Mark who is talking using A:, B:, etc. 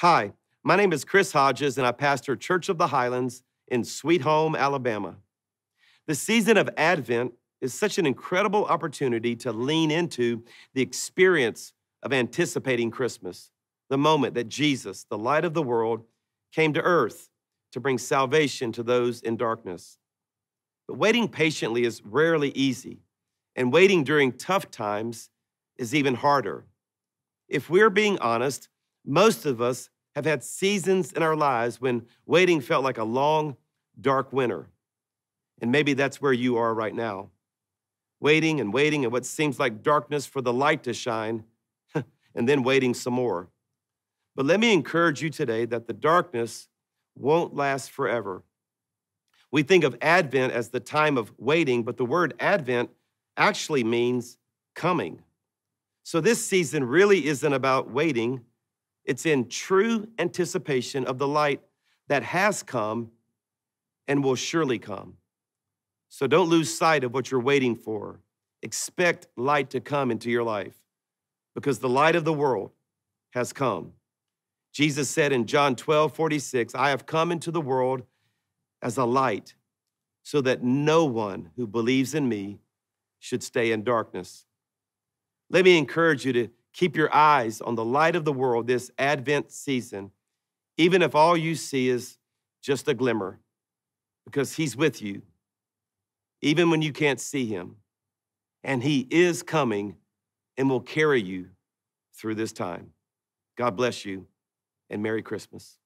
A: Hi, my name is Chris Hodges, and I pastor Church of the Highlands in Sweet Home, Alabama. The season of Advent is such an incredible opportunity to lean into the experience of anticipating Christmas, the moment that Jesus, the light of the world, came to earth to bring salvation to those in darkness. But waiting patiently is rarely easy, and waiting during tough times is even harder. If we're being honest, most of us have had seasons in our lives when waiting felt like a long, dark winter. And maybe that's where you are right now. Waiting and waiting in what seems like darkness for the light to shine, and then waiting some more. But let me encourage you today that the darkness won't last forever. We think of Advent as the time of waiting, but the word Advent actually means coming. So this season really isn't about waiting, it's in true anticipation of the light that has come and will surely come. So don't lose sight of what you're waiting for. Expect light to come into your life because the light of the world has come. Jesus said in John 12, 46, I have come into the world as a light so that no one who believes in me should stay in darkness. Let me encourage you to keep your eyes on the light of the world this Advent season, even if all you see is just a glimmer, because He's with you, even when you can't see Him. And He is coming and will carry you through this time. God bless you and Merry Christmas.